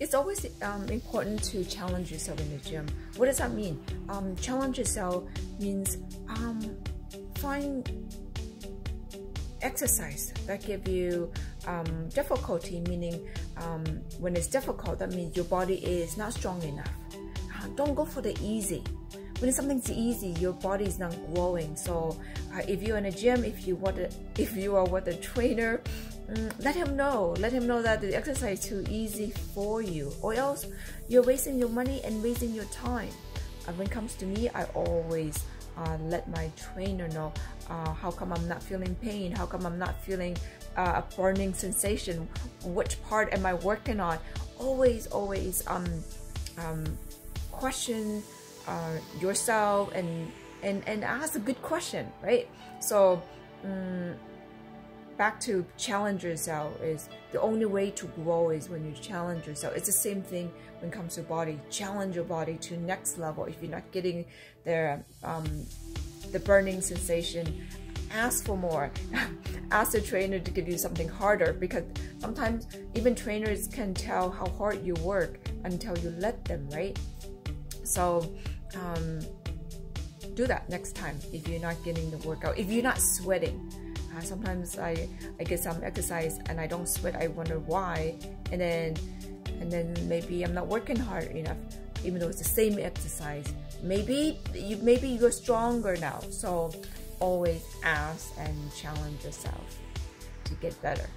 it's always um, important to challenge yourself in the gym. What does that mean? Um, challenge yourself means um, find exercise that give you um, difficulty, meaning um, when it's difficult, that means your body is not strong enough. Uh, don't go for the easy. When something's easy, your body is not growing. So uh, if you're in a gym, if you want to, if you are with a trainer, let him know. Let him know that the exercise is too easy for you, or else you're wasting your money and wasting your time. Uh, when it comes to me, I always uh, let my trainer know uh, how come I'm not feeling pain, how come I'm not feeling uh, a burning sensation, which part am I working on? Always, always um, um, question uh, yourself and, and, and ask a good question, right? So, um, back to challenge yourself is the only way to grow is when you challenge yourself. It's the same thing when it comes to body. Challenge your body to next level. If you're not getting there, um, the burning sensation, ask for more. ask the trainer to give you something harder because sometimes even trainers can tell how hard you work until you let them, right? So um, do that next time if you're not getting the workout. If you're not sweating, uh, sometimes I, I get some exercise and I don't sweat. I wonder why, and then and then maybe I'm not working hard enough, even though it's the same exercise. Maybe you maybe you're stronger now. So always ask and challenge yourself to get better